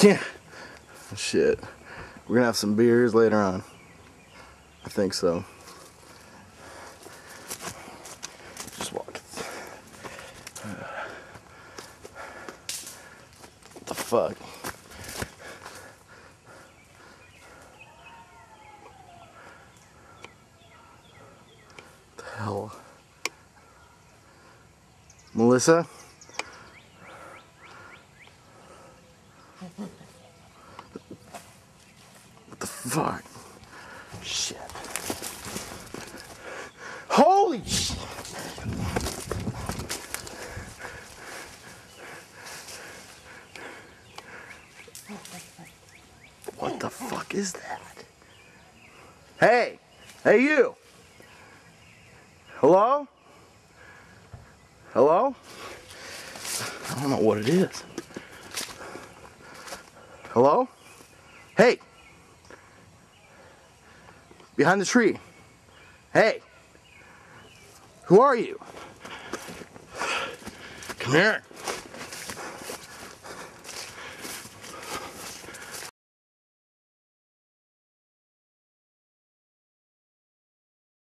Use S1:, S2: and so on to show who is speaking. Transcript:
S1: Yeah. Shit. We're gonna have some beers later on. I think so. Just walk. What the fuck? The hell? Melissa? What the fuck? Shit. Holy shit! What the fuck is that? Hey! Hey, you! Hello? Hello? I don't know what it is. Hello? Hey! Behind the tree. Hey! Who are you? Come here.